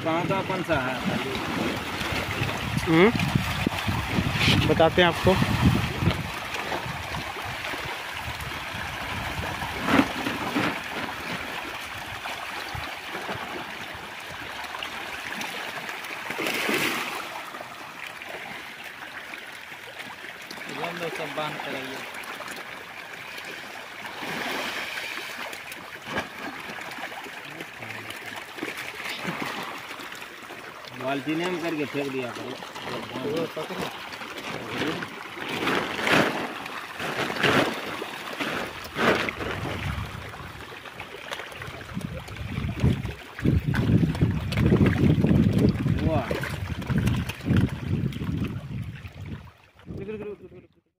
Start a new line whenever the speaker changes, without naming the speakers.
ग्राम कहाँ का सा है
हम्म, बताते हैं आपको।
सब बाँध कराइए बाल्टी ने हम करके फेंक दिया करो।